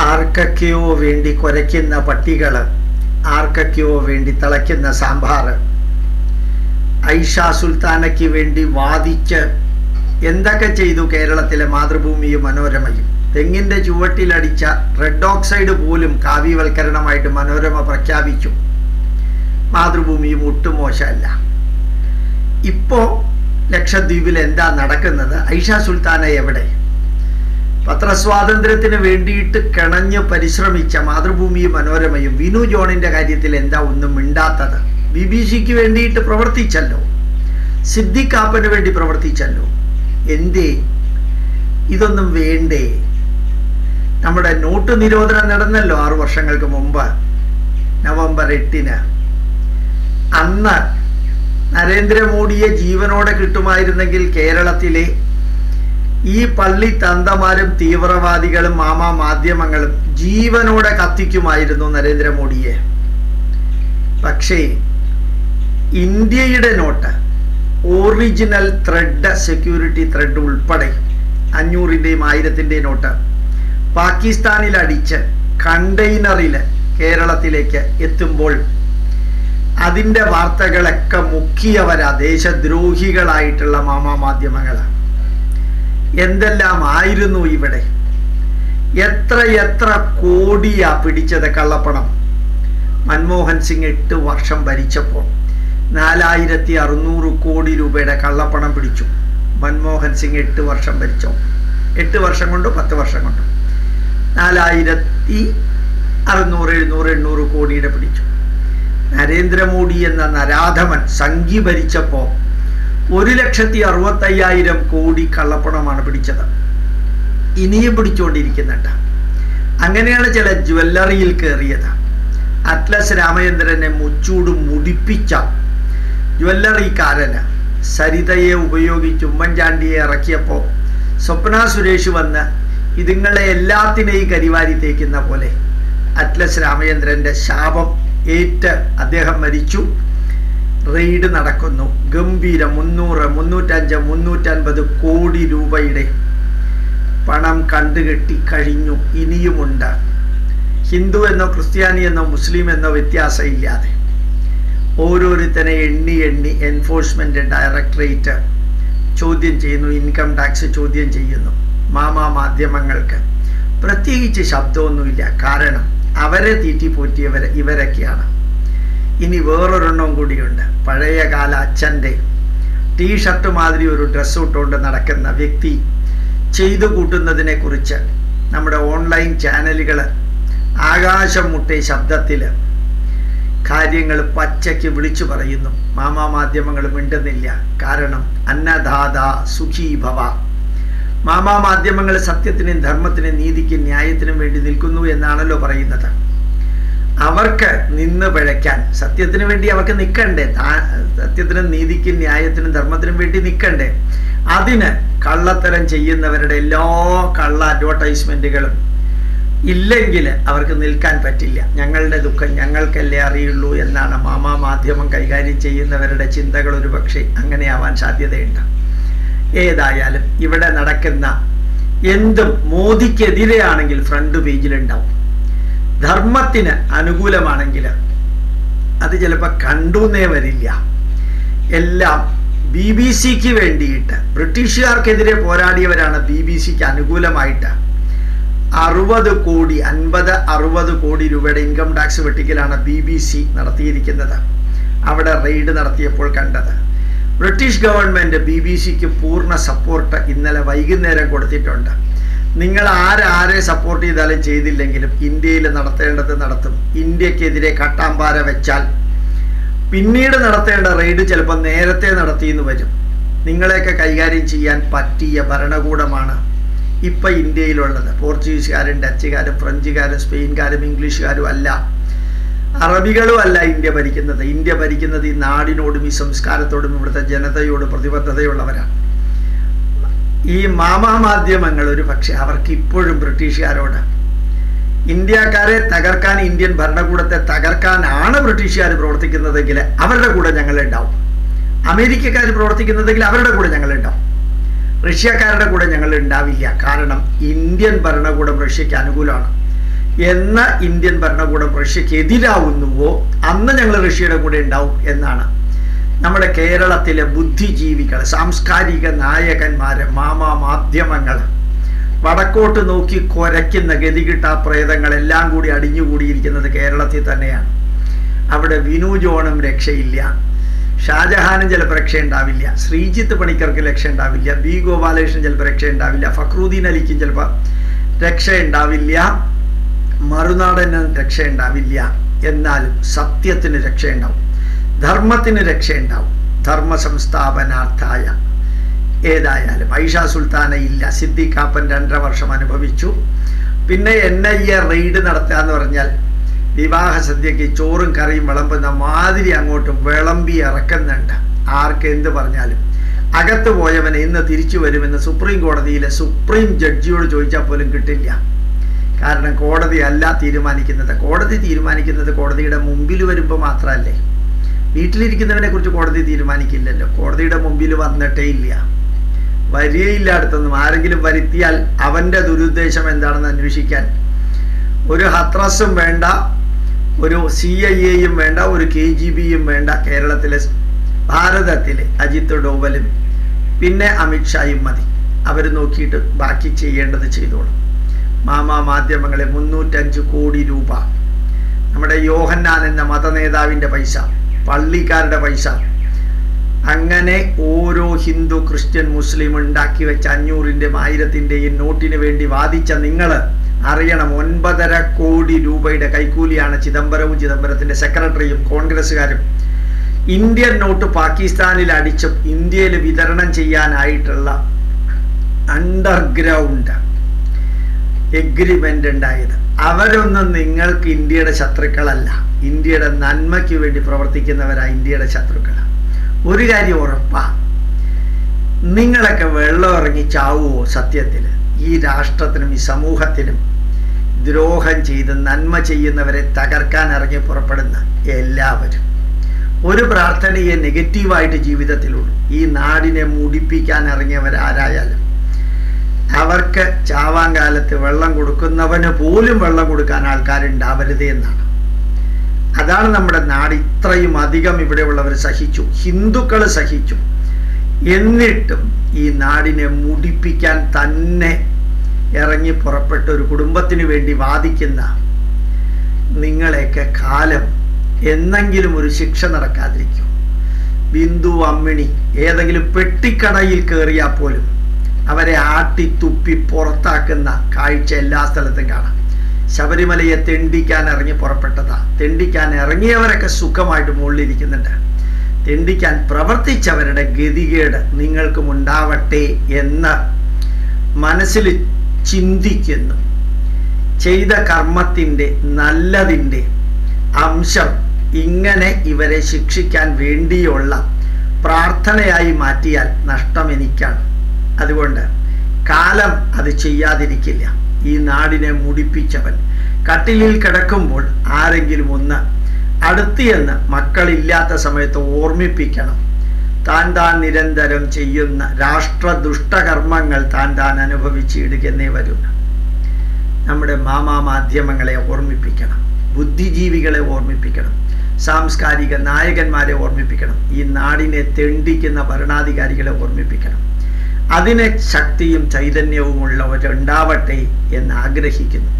ആർക്കൊക്കെയോ വേണ്ടി കുരയ്ക്കുന്ന പട്ടികൾ ആർക്കൊക്കെയോ വേണ്ടി തിളയ്ക്കുന്ന സാമ്പാർ ഐഷ സുൽത്താനയ്ക്ക് വേണ്ടി വാദിച്ച് എന്തൊക്കെ ചെയ്തു കേരളത്തിലെ മാതൃഭൂമിയും മനോരമയും? തെങ്ങിന്റെ ചുവട്ടിലടിച്ച റെഡ് ഓക്സൈഡ് പോലും കാവ്യവൽക്കരണമായിട്ട് മനോരമ പ്രഖ്യാപിച്ചു. മാതൃഭൂമിയും ഒട്ടും മോശമല്ല. ഇപ്പോ ലക്ഷദ്വീപിൽ എന്താ നടക്കുന്നത്? ഐഷ സുൽത്താന എവിടെ? പത്രസ്വാതന്ത്ര്യത്തിന് വേണ്ടിയിട്ട് കിണഞ്ഞ് പരിശ്രമിച്ച മാതൃഭൂമിയും മനോരമയും വിനു ജോണിന്റെ കാര്യത്തിൽ എന്താ ഒന്നും മിണ്ടാത്തത്? ബി ബി സിക്ക് വേണ്ടിയിട്ട് പ്രവർത്തിച്ചല്ലോ. സിദ്ദിഖാപ്പന് വേണ്ടി പ്രവർത്തിച്ചല്ലോ. എന്തേ? ഇതൊന്നും വേണ്ടേ? നമ്മുടെ നോട്ട് നിരോധനം നടന്നല്ലോ ആറു വർഷങ്ങൾക്ക് മുമ്പ്. നവംബർ എട്ടിന്. അന്ന് നരേന്ദ്രമോദിയെ ജീവനോടെ കിട്ടുമായിരുന്നെങ്കിൽ കേരളത്തിലെ ഈ പള്ളി തന്തമാരും തീവ്രവാദികളും മാമാ മാധ്യമങ്ങളും ജീവനോടെ കത്തിക്കുമായിരുന്നു നരേന്ദ്രമോദിയെ. പക്ഷേ ഇന്ത്യയുടെ note original thread security thread ഉൾപ്പെടെ അഞ്ഞൂറിന്റെയും ആയിരത്തിന്റെയും നോട്ട് പാകിസ്ഥാനിൽ അടിച്ച് കണ്ടെയ്നറിൽ കേരളത്തിലേക്ക് എത്തുമ്പോൾ അതിന്റെ വാർത്തകളൊക്കെ മുക്കിയവരാ ദേശദ്രോഹികളായിട്ടുള്ള മാമാ മാധ്യമങ്ങളാണ് എന്തെല്ലാം ആയിരുന്നു ഇവിടെ? എത്ര എത്ര കോടിയാ പിടിച്ചത് കള്ളപ്പണം? മൻമോഹൻ സിംഗ് എട്ട് വർഷം ഭരിച്ചപ്പോൾ നാലായിരത്തി അറുന്നൂറ് കോടി രൂപയുടെ കള്ളപ്പണം പിടിച്ചു. മൻമോഹൻ സിംഗ് എട്ട് വർഷം ഭരിച്ചോ? എട്ട് വർഷം കൊണ്ട് പത്ത് വർഷം കൊണ്ട്? നാലായിരത്തി അറുന്നൂറ് എഴുന്നൂറ് എണ്ണൂറ് കോടിയുടെ പിടിച്ചു. നരേന്ദ്രമോദി എന്ന നരാധമൻ സംഘി ഭരിച്ചപ്പോൾ ഒരു ലക്ഷത്തി അറുപത്തയ്യായിരം കോടി കള്ളപ്പണമാണ് പിടിച്ചത്. ഇനിയും പിടിച്ചുകൊണ്ടിരിക്കുന്നുണ്ട് അങ്ങനെയാണ് ചില ജ്വല്ലറിയിൽ കയറിയത് അറ്റ്ലസ് രാമചന്ദ്രനെ മുച്ചൂട് മുടിപ്പിച്ച ജ്വല്ലറിക്കാരന് സരിതയെ ഉപയോഗിച്ച് ഉമ്മൻചാണ്ടിയെ ഇറക്കിയപ്പോൾ സ്വപ്ന സുരേഷ് വന്ന് ഇതുങ്ങളെ എല്ലാത്തിനെയും കരിവാരി തേക്കുന്ന പോലെ അറ്റ്ലസ് രാമചന്ദ്രന്റെ ശാപം ഏറ്റ് അദ്ദേഹം മരിച്ചു. റെയ്ഡ് നടക്കുന്നു. ഗംഭീര മുന്നൂറ് മുന്നൂറ്റഞ്ച് മുന്നൂറ്റൻപത് കോടി രൂപയുടെ പണം കണ്ടുകെട്ടി കഴിഞ്ഞു. ഇനിയുമുണ്ട്. ഹിന്ദു എന്നോ ക്രിസ്ത്യാനി എന്നോ മുസ്ലിം എന്നോ വ്യത്യാസമില്ലാതെ. ഓരോരുത്തരെ എണ്ണി എണ്ണി എൻഫോഴ്സ്മെന്റ് ഡയറക്ടറേറ്റ് ചോദ്യം ചെയ്യുന്നു. ഇൻകം ടാക്സ് ചോദ്യം ചെയ്യുന്നു. മാമാ മാധ്യമങ്ങൾക്ക്. പ്രത്യേകിച്ച് ശബ്ദമൊന്നുമില്ല. കാരണം അവരെ തീറ്റിപ്പോറ്റിയവർ ഇവരൊക്കെയാണ്. ഇനി വേറൊരെണ്ണവും കൂടിയുണ്ട്. പഴയ കാല ടീ ഷർട്ട് മാതിരി ഒരു ഡ്രസ്സ് ഇട്ടുകൊണ്ട് നടക്കുന്ന വ്യക്തി ചെയ്തു കൂട്ടുന്നതിനെ കുറിച്ച് നമ്മുടെ ഓൺലൈൻ ചാനലുകൾ ആകാശം മുട്ടെ ശബ്ദത്തിൽ കാര്യങ്ങൾ പച്ചയ്ക്ക് വിളിച്ചു പറയുന്നു. മാമാ മാധ്യമങ്ങൾ മിണ്ടുന്നില്ല. കാരണം അന്നദാത സുഖീ ഭവ മാമാ മാധ്യമങ്ങൾ സത്യത്തിനും ധർമ്മത്തിനും നീതിക്കും ന്യായത്തിനും വേണ്ടി നിൽക്കുന്നു എന്നാണല്ലോ പറയുന്നത്. അവർക്ക് നിന്ന് പിഴയ്ക്കാൻ സത്യത്തിന് വേണ്ടി അവർക്ക് നിൽക്കണ്ടേ? സത്യത്തിനും നീതിക്കും ന്യായത്തിനും ധർമ്മത്തിനും വേണ്ടി നിൽക്കണ്ടേ? അതിന് കള്ളത്തരം ചെയ്യുന്നവരുടെ എല്ലാ കള്ള അഡ്വർടൈസ്മെന്റുകളും ഇല്ലെങ്കിൽ അവർക്ക് നിൽക്കാൻ പറ്റില്ല. ഞങ്ങളുടെ ദുഃഖം ഞങ്ങൾക്കല്ലേ അറിയുള്ളൂ എന്നാണ് മാമാ മാധ്യമം കൈകാര്യം ചെയ്യുന്നവരുടെ ചിന്തകൾ ഒരു പക്ഷേ അങ്ങനെ ആവാൻ സാധ്യതയുണ്ട്. ഏതായാലും ഇവിടെ നടക്കുന്ന എന്തും മോദിക്കെതിരെയാണെങ്കിൽ ഫ്രണ്ട് പേജിലുണ്ടാവും ധർമ്മത്തിന് അനുകൂലമാണെങ്കിൽ അത് ചിലപ്പോൾ കണ്ടുന്നേ വരില്ല. എല്ലാം ബി ബി സിക്ക് വേണ്ടിയിട്ട് ബ്രിട്ടീഷുകാർക്കെതിരെ പോരാടിയവരാണ് ബി ബി സിക്ക് അനുകൂലമായിട്ട്. അറുപത് കോടി അൻപത് അറുപത് കോടി രൂപയുടെ ഇൻകം ടാക്സ് വെട്ടിക്കലാണ് ബി ബി സി നടത്തിയിരിക്കുന്നത്. അവിടെ റെയ്ഡ് നടത്തിയപ്പോൾ കണ്ടത്. ബ്രിട്ടീഷ് ഗവൺമെന്റ് ബി ബി സിക്ക് പൂർണ സപ്പോർട്ട് ഇന്നലെ വൈകുന്നേരം കൊടുത്തിട്ടുണ്ട്. നിങ്ങൾ ആരാരെ സപ്പോർട്ട് ചെയ്താലും ചെയ്തില്ലെങ്കിലും ഇന്ത്യയിൽ നടത്തേണ്ടത് നടത്തും. ഇന്ത്യക്കെതിരെ കട്ടാമ്പാര വെച്ചാൽ പിന്നീട് നടത്തേണ്ട റെയ്ഡ് ചിലപ്പോൾ നേരത്തെ നടത്തിയെന്ന് വരും. നിങ്ങളെയൊക്കെ കൈകാര്യം ചെയ്യാൻ പറ്റിയ ഭരണകൂടമാണ് ഇപ്പം ഇന്ത്യയിലുള്ളത്. പോർച്ചുഗീസുകാരും ഡച്ചുകാരും ഫ്രഞ്ചുകാരും സ്പെയിൻകാരും ഇംഗ്ലീഷുകാരും അല്ല. അറബികളും അല്ല ഇന്ത്യ ഭരിക്കുന്നത്. ഇന്ത്യ ഭരിക്കുന്നത് ഈ നാടിനോടും ഈ സംസ്കാരത്തോടും ഇവിടുത്തെ ജനതയോട് പ്രതിബദ്ധതയുള്ളവരാണ്. ഈ മാമാ മാധ്യമങ്ങൾ ഒരു പക്ഷെ അവർക്ക് ഇപ്പോഴും ബ്രിട്ടീഷുകാരോട് ഇന്ത്യക്കാരെ തകർക്കാൻ ഇന്ത്യൻ ഭരണകൂടത്തെ തകർക്കാനാണ് ബ്രിട്ടീഷുകാർ പ്രവർത്തിക്കുന്നതെങ്കിൽ അവരുടെ കൂടെ ഞങ്ങൾ ഉണ്ടാവും അമേരിക്കക്കാർ പ്രവർത്തിക്കുന്നതെങ്കിൽ അവരുടെ കൂടെ ഞങ്ങൾ ഉണ്ടാവും റഷ്യക്കാരുടെ കൂടെ ഞങ്ങൾ ഉണ്ടാവില്ല കാരണം ഇന്ത്യൻ ഭരണകൂടം റഷ്യക്ക് അനുകൂലമാണ്. എന്ന ഇന്ത്യൻ ഭരണകൂടം റഷ്യക്ക് എതിരാവുന്നുവോ അന്ന് ഞങ്ങൾ റഷ്യയുടെ കൂടെ ഉണ്ടാവും എന്നാണ്. നമ്മുടെ കേരളത്തിലെ ബുദ്ധിജീവികൾ സാംസ്കാരിക നായകന്മാര് മാമാ മാധ്യമങ്ങൾ വടക്കോട്ട് നോക്കി കുരയ്ക്കുന്ന ഗതികിട്ട പ്രേതങ്ങൾ എല്ലാം കൂടി അടിഞ്ഞുകൂടിയിരിക്കുന്നത് കേരളത്തിൽ തന്നെയാണ്. അവിടെ വിനു ജോണും രക്ഷയില്ല. ഷാജഹാനും ചിലപ്പോൾ രക്ഷ ഉണ്ടാവില്ല. ശ്രീജിത്ത് പണിക്കർക്ക് രക്ഷ ഉണ്ടാവില്ല. ബി ഗോപാലകൃഷ്ണൻ ചിലപ്പോൾ രക്ഷ ഉണ്ടാവില്ല. ഫക്രുദ്ദീൻ അലിക്കും ചിലപ്പോൾ രക്ഷ ഉണ്ടാവില്ല. മറുനാടന് രക്ഷയുണ്ടാവില്ല. എന്നാൽ സത്യത്തിന് രക്ഷയുണ്ടാവും. ധർമ്മത്തിന് രക്ഷയുണ്ടാവും. ധർമ്മ സംസ്ഥാപനാർത്ഥായ ഏതായാലും ഐഷ സുൽത്താന ഇല്ല. സിദ്ദിഖാപ്പൻ രണ്ടര വർഷം അനുഭവിച്ചു. പിന്നെ എൻ ഐ എ റെയ്ഡ് നടത്തുക എന്ന് പറഞ്ഞാൽ വിവാഹ സദ്യക്ക് ചോറും കറിയും വിളമ്പുന്ന മാതിരി അങ്ങോട്ട് വിളമ്പി ഇറക്കുന്നുണ്ട്. ആർക്ക് എന്ത് പറഞ്ഞാലും. അകത്ത് പോയവനെ ഇന്ന് തിരിച്ചു വരുമെന്ന് സുപ്രീം കോടതിയിലെ സുപ്രീം ജഡ്ജിയോട് ചോദിച്ചാൽ പോലും കിട്ടില്ല. കാരണം കോടതി അല്ല തീരുമാനിക്കുന്നത്. കോടതി തീരുമാനിക്കുന്നത് കോടതിയുടെ മുമ്പിൽ വരുമ്പോൾ മാത്രമല്ലേ വീട്ടിലിരിക്കുന്നവനെ കുറിച്ച് കോടതി തീരുമാനിക്കില്ലല്ലോ. കോടതിയുടെ മുമ്പിൽ വന്നിട്ടേ ഇല്ല. വരികയില്ല അടുത്തൊന്നും. ആരെങ്കിലും വരുത്തിയാൽ അവന്റെ ദുരുദ്ദേശം എന്താണെന്ന് അന്വേഷിക്കാൻ ഒരു ഹത്രസും വേണ്ട ഒരു സി ഐ എയും വേണ്ട ഒരു കെ ജി ബിയും വേണ്ട കേരളത്തിലെ ഭാരതത്തിലെ അജിത് ഡോവലും പിന്നെ അമിത്ഷായും മതി. അവർ നോക്കിയിട്ട് ബാക്കി ചെയ്യേണ്ടത് ചെയ്തോളും. മാമാ മാധ്യമങ്ങളെ മുന്നൂറ്റഞ്ച് കോടി രൂപ. നമ്മുടെ യോഹന്നാൻ എന്ന മതനേതാവിന്റെ പൈസ പള്ളിക്കാരുടെ പൈസ. അങ്ങനെ ഓരോ ഹിന്ദു ക്രിസ്ത്യൻ മുസ്ലിം ഉണ്ടാക്കി വെച്ച അഞ്ഞൂറിന്റെയും ആയിരത്തിന്റെയും നോട്ടിന് വേണ്ടി വാദിച്ച നിങ്ങൾ അറിയണം ഒൻപതര കോടി രൂപയുടെ കൈക്കൂലിയാണ് ചിദംബരവും ചിദംബരത്തിന്റെ സെക്രട്ടറിയും കോൺഗ്രസ്സുകാരും. ഇന്ത്യൻ നോട്ട് പാകിസ്ഥാനിൽ അടിച്ചും ഇന്ത്യയിൽ വിതരണം ചെയ്യാനായിട്ടുള്ള അണ്ടർഗ്രൗണ്ട്. എഗ്രിമെന്റ് ഉണ്ടായത്. അവരൊന്നും നിങ്ങൾക്ക് ഇന്ത്യയുടെ ശത്രുക്കളല്ല. ഇന്ത്യയുടെ നന്മയ്ക്ക് വേണ്ടി പ്രവർത്തിക്കുന്നവരാ ഇന്ത്യയുടെ ശത്രുക്കൾ. ഒരു കാര്യം ഉറപ്പാ. നിങ്ങളൊക്കെ വെള്ളം ഇറങ്ങി ചാവുമോ സത്യത്തിൽ? ഈ രാഷ്ട്രത്തിനും ഈ സമൂഹത്തിനും ദ്രോഹം ചെയ്ത് നന്മ ചെയ്യുന്നവരെ തകർക്കാൻ ഇറങ്ങി പുറപ്പെടുന്ന എല്ലാവരും. ഒരു പ്രാർത്ഥനയെ നെഗറ്റീവായിട്ട് ജീവിതത്തിലുള്ളൂ. ഈ നാടിനെ മുടിപ്പിക്കാൻ ഇറങ്ങിയവരാരായാലും അവർക്ക് ചാവാൻ കാലത്ത് വെള്ളം കൊടുക്കുന്നവന് പോലും വെള്ളം കൊടുക്കാൻ ആൾക്കാരുണ്ടാവരുത് എന്നാണ്. അതാണ് നമ്മുടെ നാട് ഇത്രയും അധികം ഇവിടെയുള്ളവർ സഹിച്ചു ഹിന്ദുക്കൾ സഹിച്ചു. എന്നിട്ടും ഈ നാടിനെ മുടിപ്പിക്കാൻ തന്നെ ഇറങ്ങി പുറപ്പെട്ട ഒരു കുടുംബത്തിന് വേണ്ടി വാദിക്കുന്ന നിങ്ങളെയൊക്കെ കാലം എന്നെങ്കിലും ഒരു ശിക്ഷ നടക്കാതിരിക്കും. ബിന്ദു അമ്മിണി ഏതെങ്കിലും പെട്ടിക്കടയിൽ കയറിയാൽ പോലും അവരെ ആട്ടിത്തുപ്പി പുറത്താക്കുന്ന കാഴ്ച എല്ലാ സ്ഥലത്തും കാണാം. ശബരിമലയെ തെണ്ടിക്കാൻ ഇറങ്ങി പുറപ്പെട്ടതാ. തെണ്ടിക്കാൻ ഇറങ്ങിയവരൊക്കെ സുഖമായിട്ട് മുകളിലിരിക്കുന്നുണ്ട്. തെണ്ടിക്കാൻ പ്രവർത്തിച്ചവരുടെ ഗതികേട് നിങ്ങൾക്കും ഉണ്ടാവട്ടെ എന്ന് മനസ്സിൽ ചിന്തിക്കുന്നു. ചെയ്ത കർമ്മത്തിന്റെ നല്ലതിന്റെ അംശം ഇങ്ങനെ ഇവരെ ശിക്ഷിക്കാൻ വേണ്ടിയുള്ള പ്രാർത്ഥനയായി മാറ്റിയാൽ നഷ്ടം എനിക്കാണ്. അതുകൊണ്ട് കാലം അത് ചെയ്യാതിരിക്കില്ല. ഈ നാടിനെ മുടിപ്പിച്ചവൻ. കട്ടിലിൽ കിടക്കുമ്പോൾ ആരെങ്കിലും ഒന്ന് അടുത്ത് അടുത്തിയെന്ന് മക്കളില്ലാത്ത സമയത്ത് ഓർമ്മിപ്പിക്കണം. താൻ താൻ നിരന്തരം ചെയ്യുന്ന രാഷ്ട്രദുഷ്ടകർമ്മങ്ങൾ താൻ താൻ അനുഭവിച്ചിടുകയെന്നേ വരുന്ന നമ്മുടെ മാമാ മാധ്യമങ്ങളെ ഓർമ്മിപ്പിക്കണം. ബുദ്ധിജീവികളെ ഓർമ്മിപ്പിക്കണം. സാംസ്കാരിക നായകന്മാരെ ഓർമ്മിപ്പിക്കണം. ഈ നാടിനെ തെണ്ടിക്കുന്ന ഭരണാധികാരികളെ ഓർമ്മിപ്പിക്കണം. അതിന് ശക്തിയും ചൈതന്യവും ഉള്ളവരുണ്ടാവട്ടെ എന്ന് ആഗ്രഹിക്കുന്നു.